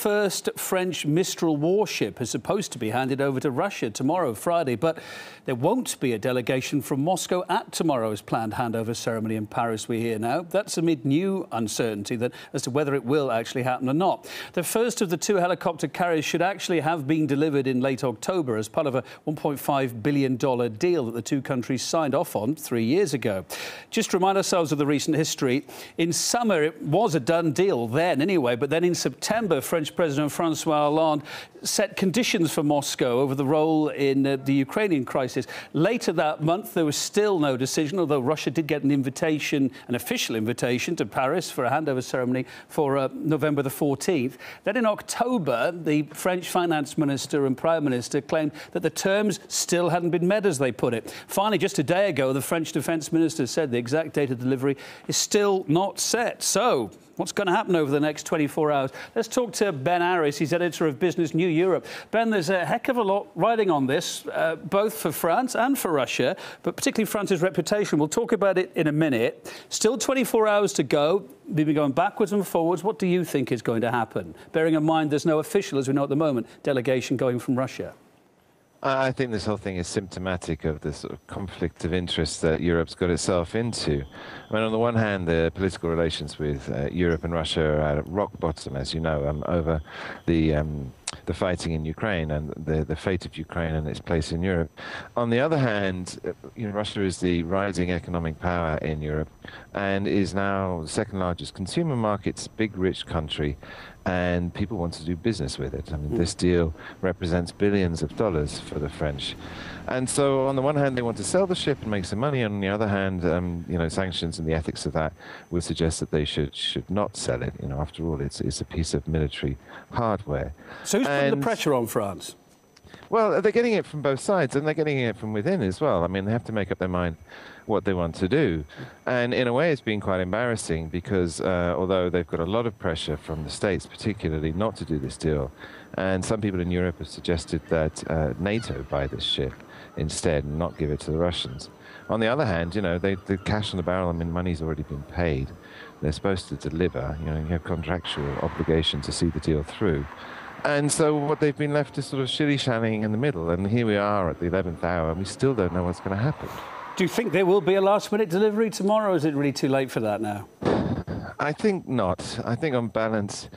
first French Mistral warship is supposed to be handed over to Russia tomorrow, Friday, but there won't be a delegation from Moscow at tomorrow's planned handover ceremony in Paris, we hear now. That's amid new uncertainty that, as to whether it will actually happen or not. The first of the two helicopter carriers should actually have been delivered in late October as part of a $1.5 billion deal that the two countries signed off on three years ago. Just remind ourselves of the recent history. In summer, it was a done deal then, anyway, but then in September, French President Francois Hollande set conditions for Moscow over the role in uh, the Ukrainian crisis. Later that month, there was still no decision, although Russia did get an invitation, an official invitation to Paris for a handover ceremony for uh, November the 14th. Then in October, the French finance minister and prime minister claimed that the terms still hadn't been met, as they put it. Finally, just a day ago, the French defence minister said the exact date of delivery is still not set. So, What's going to happen over the next 24 hours? Let's talk to Ben Aris. He's editor of Business New Europe. Ben, there's a heck of a lot riding on this, uh, both for France and for Russia, but particularly France's reputation. We'll talk about it in a minute. Still 24 hours to go. We've been going backwards and forwards. What do you think is going to happen? Bearing in mind there's no official, as we know at the moment, delegation going from Russia. I think this whole thing is symptomatic of the sort of conflict of interest that Europe's got itself into. I mean, on the one hand, the political relations with uh, Europe and Russia are at rock bottom, as you know, um, over the um, the fighting in Ukraine and the, the fate of Ukraine and its place in Europe. On the other hand, you know, Russia is the rising economic power in Europe and is now the second largest consumer markets, big rich country, and people want to do business with it. I mean, mm. this deal represents billions of dollars for the French. And so, on the one hand, they want to sell the ship and make some money, and on the other hand, um, you know, sanctions and the ethics of that would suggest that they should should not sell it. You know, after all, it's it's a piece of military hardware. So, who's and, putting the pressure on France? Well, they're getting it from both sides, and they're getting it from within as well. I mean, they have to make up their mind what they want to do. And in a way, it's been quite embarrassing because uh, although they've got a lot of pressure from the States, particularly not to do this deal, and some people in Europe have suggested that uh, NATO buy this ship instead and not give it to the Russians. On the other hand, you know, they, the cash on the barrel, I mean, money's already been paid. They're supposed to deliver. You know, you have contractual obligation to see the deal through. And so what they've been left is sort of shilly-shallying in the middle. And here we are at the 11th hour, and we still don't know what's going to happen. Do you think there will be a last-minute delivery tomorrow, or is it really too late for that now? I think not. I think on balance,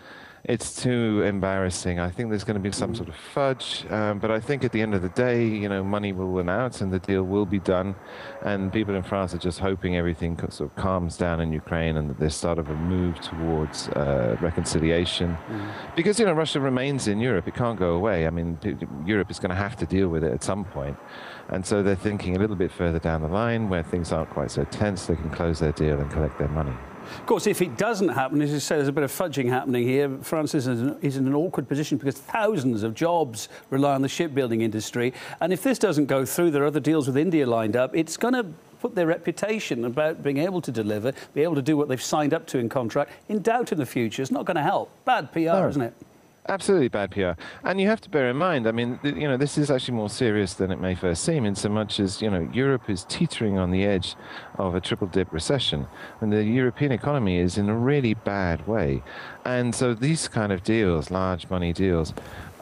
it's too embarrassing. I think there's going to be some sort of fudge, um, but I think at the end of the day, you know, money will win out and the deal will be done. And people in France are just hoping everything sort of calms down in Ukraine and that there's sort of a move towards uh, reconciliation. Mm. Because, you know, Russia remains in Europe. It can't go away. I mean, Europe is going to have to deal with it at some point. And so they're thinking a little bit further down the line where things aren't quite so tense, they can close their deal and collect their money. Of course, if it doesn't happen, as you say, there's a bit of fudging happening here. France is in, is in an awkward position because thousands of jobs rely on the shipbuilding industry. And if this doesn't go through, there are other deals with India lined up. It's going to put their reputation about being able to deliver, be able to do what they've signed up to in contract, in doubt in the future. It's not going to help. Bad PR, no. isn't it? Absolutely bad PR. And you have to bear in mind, I mean, you know, this is actually more serious than it may first seem, in so much as, you know, Europe is teetering on the edge of a triple dip recession. And the European economy is in a really bad way. And so these kind of deals, large money deals,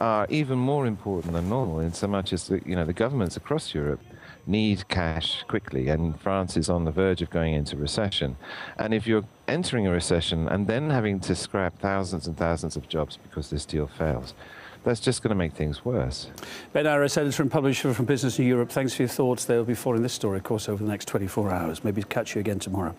are even more important than normal in so much as, the, you know, the governments across Europe need cash quickly, and France is on the verge of going into recession. And if you're entering a recession and then having to scrap thousands and thousands of jobs because this deal fails, that's just going to make things worse. Ben Aris, editor and publisher from Business New Europe, thanks for your thoughts. They'll be following this story, of course, over the next 24 hours. Maybe catch you again tomorrow.